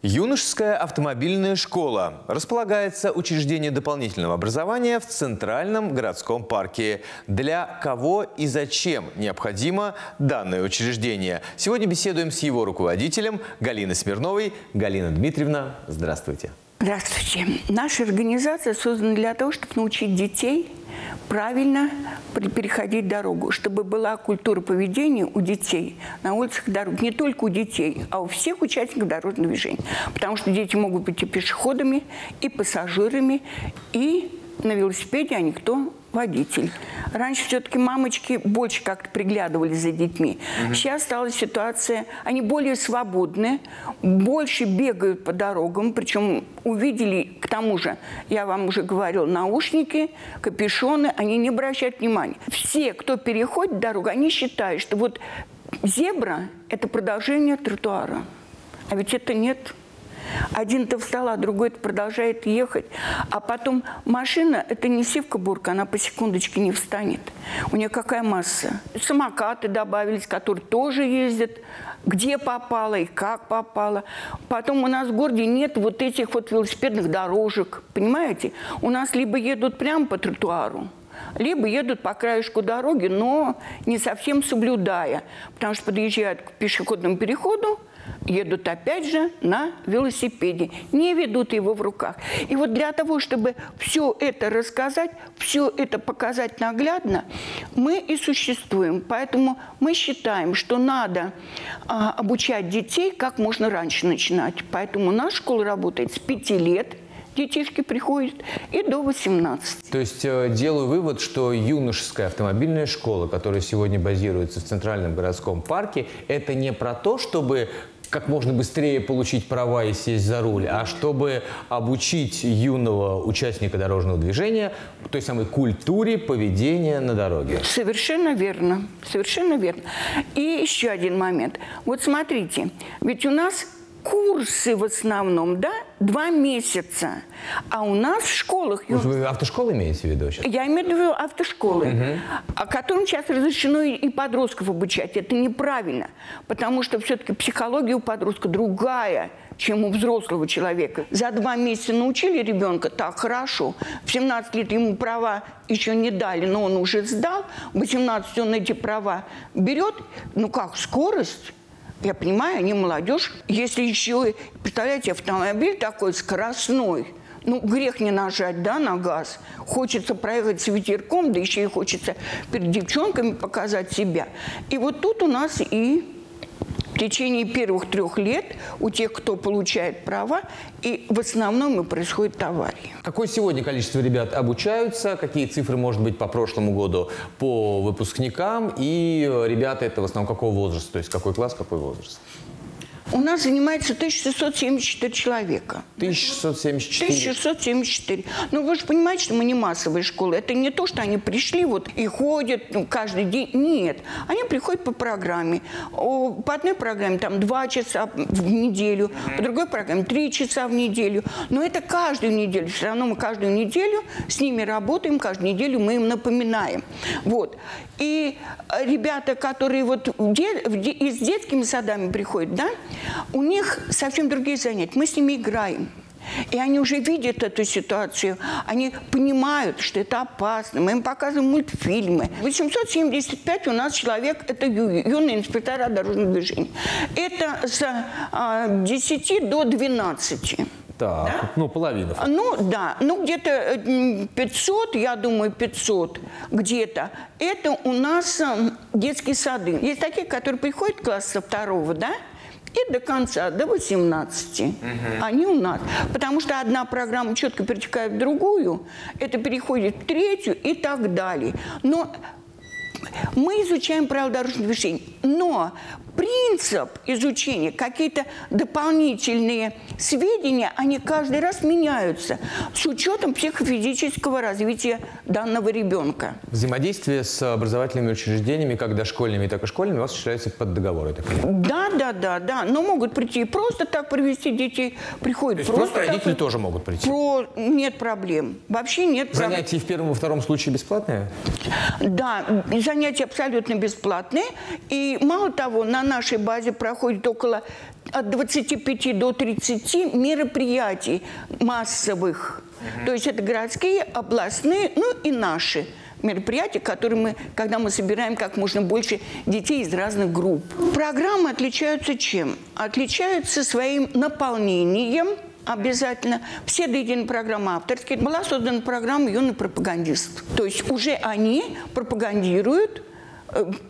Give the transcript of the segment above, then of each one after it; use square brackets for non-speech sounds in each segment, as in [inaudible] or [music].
Юношеская автомобильная школа. Располагается учреждение дополнительного образования в Центральном городском парке. Для кого и зачем необходимо данное учреждение? Сегодня беседуем с его руководителем Галиной Смирновой. Галина Дмитриевна, здравствуйте. Здравствуйте. Наша организация создана для того, чтобы научить детей правильно переходить дорогу, чтобы была культура поведения у детей на улицах дорог. Не только у детей, а у всех участников дорожного движения. Потому что дети могут быть и пешеходами, и пассажирами, и на велосипеде, а никто водитель. Раньше все-таки мамочки больше как-то приглядывали за детьми. Угу. Сейчас стала ситуация, они более свободны, больше бегают по дорогам, причем увидели, к тому же, я вам уже говорил, наушники, капюшоны, они не обращают внимания. Все, кто переходит дорогу, они считают, что вот зебра – это продолжение тротуара. А ведь это нет. Один-то встал, а другой продолжает ехать. А потом машина – это не сивка-бурка, она по секундочке не встанет. У нее какая масса? Самокаты добавились, которые тоже ездят. Где попало и как попало. Потом у нас в городе нет вот этих вот велосипедных дорожек. Понимаете? У нас либо едут прямо по тротуару, либо едут по краешку дороги, но не совсем соблюдая, потому что подъезжают к пешеходному переходу, едут опять же на велосипеде, не ведут его в руках. И вот для того, чтобы все это рассказать, все это показать наглядно, мы и существуем. Поэтому мы считаем, что надо а, обучать детей как можно раньше начинать. Поэтому наша школа работает с 5 лет – детишки приходят, и до 18. То есть э, делаю вывод, что юношеская автомобильная школа, которая сегодня базируется в Центральном городском парке, это не про то, чтобы как можно быстрее получить права и сесть за руль, а чтобы обучить юного участника дорожного движения той самой культуре поведения на дороге. Совершенно верно, совершенно верно. И еще один момент. Вот смотрите, ведь у нас курсы в основном, да, два месяца. А у нас в школах... Вы автошколы имеете в виду сейчас? Я имею в виду автошколы, угу. которым сейчас разрешено и подростков обучать. Это неправильно, потому что все-таки психология у подростка другая чем у взрослого человека. За два месяца научили ребенка так хорошо. В 17 лет ему права еще не дали, но он уже сдал. В 18 он эти права берет. Ну как, скорость? Я понимаю, они молодежь. Если еще, представляете, автомобиль такой скоростной, ну, грех не нажать, да, на газ. Хочется проехать с ветерком, да еще и хочется перед девчонками показать себя. И вот тут у нас и в течение первых трех лет у тех, кто получает права, и в основном и происходит аварии. Какое сегодня количество ребят обучаются? Какие цифры, может быть, по прошлому году по выпускникам? И ребята это в основном какого возраста? То есть какой класс, какой возраст? У нас занимается 1674 человека. 1674? 1674. Ну, вы же понимаете, что мы не массовая школа. Это не то, что они пришли вот и ходят ну, каждый день. Нет. Они приходят по программе. По одной программе там два часа в неделю, по другой программе три часа в неделю. Но это каждую неделю. Все равно мы каждую неделю с ними работаем, каждую неделю мы им напоминаем. Вот. И ребята, которые вот из детскими садами приходят, да, у них совсем другие занятия. Мы с ними играем. И они уже видят эту ситуацию, они понимают, что это опасно. Мы им показываем мультфильмы. 875 у нас человек – это юные инспектора дорожного движения. Это с а, 10 до 12. Так, да? ну, половина. Ну, да. Ну, где-то 500, я думаю, 500 где-то. Это у нас детские сады. Есть такие, которые приходят класса второго, да, и до конца, до 18. Угу. Они у нас. Потому что одна программа четко перетекает в другую, это переходит в третью и так далее. Но мы изучаем правила дорожного движения. Но принцип изучения, какие-то дополнительные сведения, они каждый раз меняются с учетом психофизического развития данного ребенка. Взаимодействие с образовательными учреждениями, как дошкольными, так и школьными, у вас осуществляется под договор, это Да, да, да, да. Но могут прийти просто так привести детей. Приходят То есть просто, просто родители так... тоже могут прийти? Про... Нет проблем. Вообще нет проблем. Занятия в первом и втором случае бесплатные? Да, занятия абсолютно бесплатные. И мало того, на нашей базе проходит около от 25 до 30 мероприятий массовых. Угу. То есть это городские, областные, ну и наши мероприятия, которые мы, когда мы собираем как можно больше детей из разных групп. Программы отличаются чем? Отличаются своим наполнением – обязательно. Все до единой программы авторские. Была создана программа «Юный пропагандист». То есть уже они пропагандируют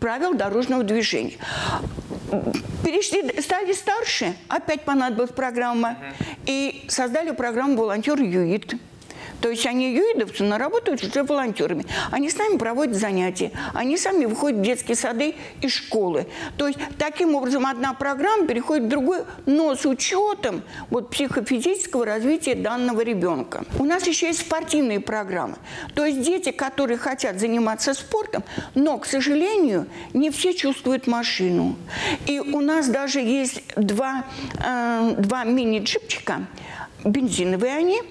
правил дорожного движения. Перешли, стали старше, опять понадобилась программа. И создали программу «Волонтер ЮИТ». То есть они юидовцы, но работают уже волонтерами. Они с нами проводят занятия. Они сами выходят в детские сады и школы. То есть таким образом одна программа переходит в другую, но с учетом вот, психофизического развития данного ребенка. У нас еще есть спортивные программы. То есть дети, которые хотят заниматься спортом, но, к сожалению, не все чувствуют машину. И у нас даже есть два, э, два мини-джипчика, бензиновые они,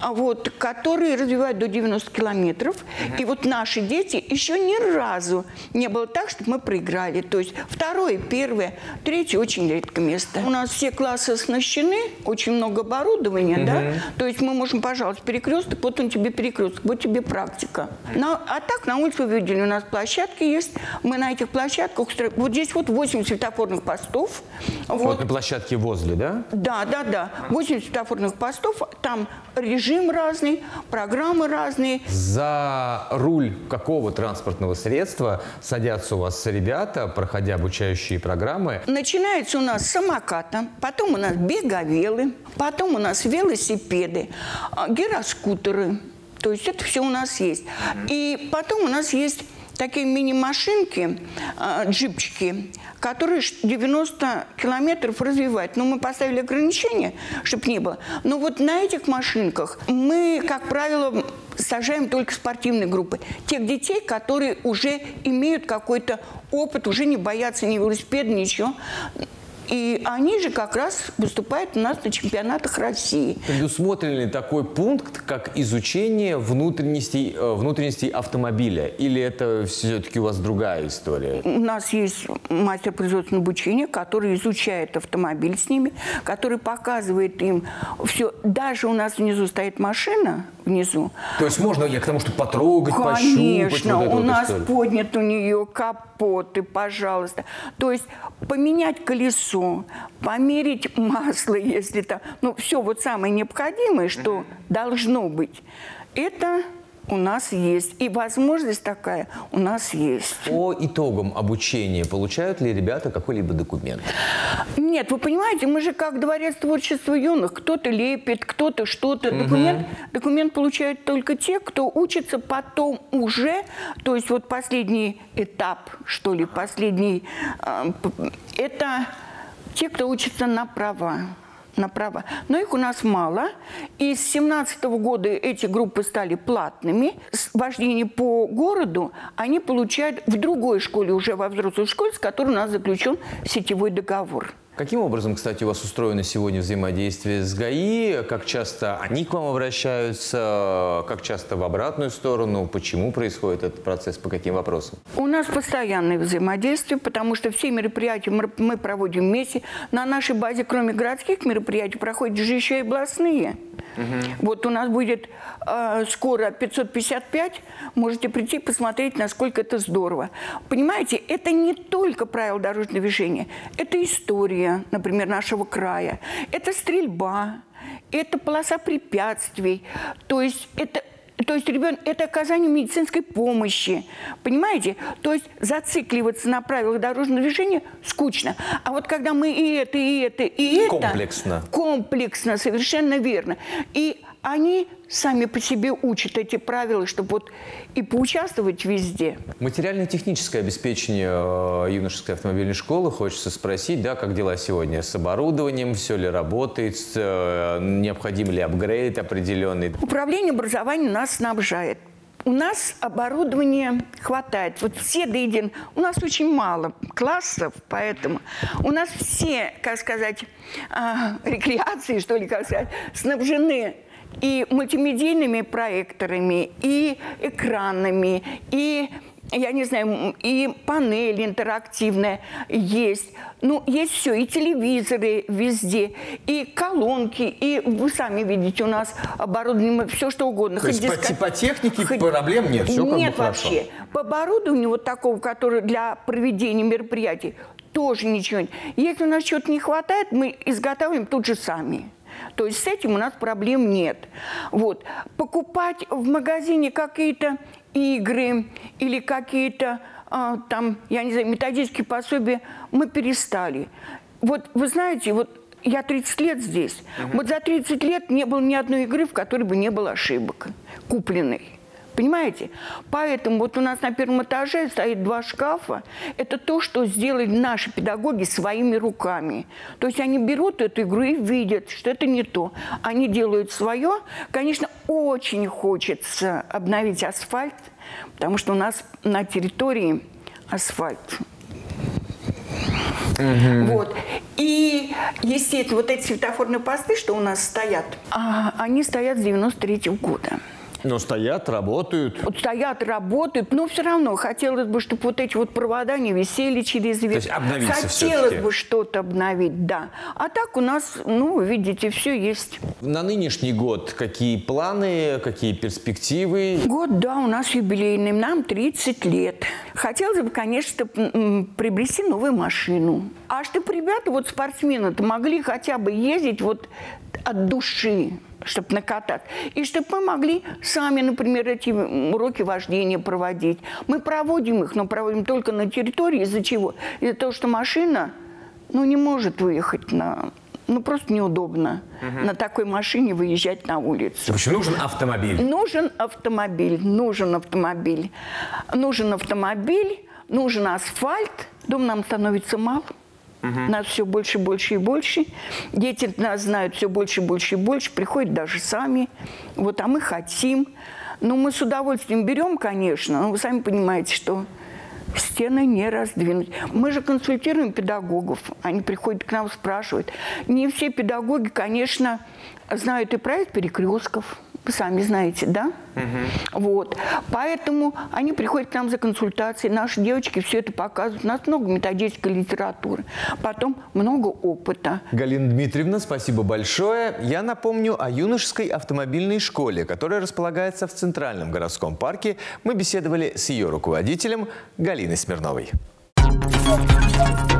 а вот, которые развивают до 90 километров. И вот наши дети еще ни разу не было так, чтобы мы проиграли. То есть второе, первое, третье очень редко место. У нас все классы оснащены, очень много оборудования, да. То есть мы можем, пожалуйста, перекресток, вот он тебе перекресток, вот тебе практика. На, а так на улице вы видели, у нас площадки есть. Мы на этих площадках, вот здесь вот 8 светофорных постов. Вот, вот на площадке возле, да? Да, да, да. 8 светофорных светофорных постов, там режим разный, программы разные. За руль какого транспортного средства садятся у вас ребята, проходя обучающие программы? Начинается у нас с самоката, потом у нас беговелы, потом у нас велосипеды, а, гироскутеры. То есть это все у нас есть. И потом у нас есть такие мини-машинки, а, джипчики, которые 90 километров развивают. Но мы поставили ограничения, чтобы не было. Но вот на этих машинках мы, как правило, сажаем только спортивные группы. Тех детей, которые уже имеют какой-то опыт, уже не боятся ни велосипеда, ничего. И они же как раз выступают у нас на чемпионатах России. Предусмотрен ли такой пункт, как изучение внутренностей, э, внутренностей автомобиля? Или это все-таки у вас другая история? У нас есть мастер производственного обучения, который изучает автомобиль с ними, который показывает им все. Даже у нас внизу стоит машина, внизу. То есть можно я к тому, что потрогать, Конечно, пощупать? вот у вот нас историю. поднят у нее капоты, пожалуйста. То есть поменять колесо, померить масло, если там, ну все вот самое необходимое, что должно быть, это у нас есть. И возможность такая у нас есть. По итогам обучения получают ли ребята какой-либо документ? Нет, вы понимаете, мы же как дворец творчества юных. Кто-то лепит, кто-то что-то. Угу. Документ, документ получают только те, кто учится потом уже. То есть вот последний этап, что ли, последний, э, это те, кто учится на права направо. Но их у нас мало. И с 2017 года эти группы стали платными. С вождения по городу они получают в другой школе, уже во взрослой школе, с которой у нас заключен сетевой договор. Каким образом, кстати, у вас устроено сегодня взаимодействие с ГАИ? Как часто они к вам обращаются? Как часто в обратную сторону? Почему происходит этот процесс? По каким вопросам? У нас постоянное взаимодействие, потому что все мероприятия мы проводим вместе. На нашей базе, кроме городских мероприятий, проходят же еще и областные. Угу. Вот у нас будет э, скоро 555. Можете прийти посмотреть, насколько это здорово. Понимаете, это не только правила дорожного движения. Это история, например, нашего края. Это стрельба. Это полоса препятствий. То есть это то есть ребенок – это оказание медицинской помощи. Понимаете? То есть зацикливаться на правилах дорожного движения скучно. А вот когда мы и это, и это, и это… Комплексно. Комплексно, совершенно верно. И они сами по себе учат эти правила, чтобы вот и поучаствовать везде. Материально-техническое обеспечение э, юношеской автомобильной школы, хочется спросить, да, как дела сегодня с оборудованием, все ли работает, э, необходим ли апгрейд определенный? Управление образованием нас снабжает. У нас оборудования хватает. Вот все до един... У нас очень мало классов, поэтому у нас все, как сказать, э, [laughs] рекреации, что ли, как сказать, снабжены и мультимедийными проекторами, и экранами, и я не знаю, и панель интерактивная есть. Ну, есть все, и телевизоры везде, и колонки, и вы сами видите, у нас оборудование, все что угодно. То есть диска... по, по технике хоть... проблем нет, все нет как бы вообще. Хорошо. По оборудованию вот такого, который для проведения мероприятий, тоже ничего нет. Если у нас чего-то не хватает, мы изготавливаем тут же сами. То есть с этим у нас проблем нет. Вот. Покупать в магазине какие-то игры или какие-то а, там, я не знаю, методические пособия мы перестали. Вот вы знаете, вот я 30 лет здесь. Угу. Вот за 30 лет не было ни одной игры, в которой бы не было ошибок купленной. Понимаете? Поэтому вот у нас на первом этаже стоит два шкафа. Это то, что сделали наши педагоги своими руками. То есть они берут эту игру и видят, что это не то. Они делают свое. Конечно, очень хочется обновить асфальт, потому что у нас на территории асфальт. Угу. Вот. И, естественно, вот эти светофорные посты, что у нас стоят, а, они стоят с 93 -го года. Но стоят, работают. Вот стоят, работают, но все равно хотелось бы, чтобы вот эти вот провода не висели через весь. То есть Хотелось бы что-то обновить, да. А так у нас, ну, видите, все есть. На нынешний год какие планы, какие перспективы? Год, да, у нас юбилейный, нам 30 лет. Хотелось бы, конечно, приобрести новую машину. А чтобы ребята, вот спортсмены-то могли хотя бы ездить вот от души чтобы накатать. И чтобы мы могли сами, например, эти уроки вождения проводить. Мы проводим их, но проводим только на территории. Из-за чего? Из-за того, что машина ну, не может выехать на... Ну, просто неудобно угу. на такой машине выезжать на улицу. В общем, нужен автомобиль. Нужен автомобиль, нужен автомобиль. Нужен автомобиль, нужен асфальт. Дом нам становится мало. Угу. Нас все больше, больше и больше. Дети нас знают все больше, больше и больше. Приходят даже сами. Вот, а мы хотим. Ну, мы с удовольствием берем, конечно. Но вы сами понимаете, что стены не раздвинуть. Мы же консультируем педагогов. Они приходят к нам, спрашивают. Не все педагоги, конечно, знают и проект перекрестков вы сами знаете, да? Угу. Вот. Поэтому они приходят к нам за консультацией, наши девочки все это показывают. У нас много методической литературы, потом много опыта. Галина Дмитриевна, спасибо большое. Я напомню о юношеской автомобильной школе, которая располагается в Центральном городском парке. Мы беседовали с ее руководителем Галиной Смирновой. Thank you.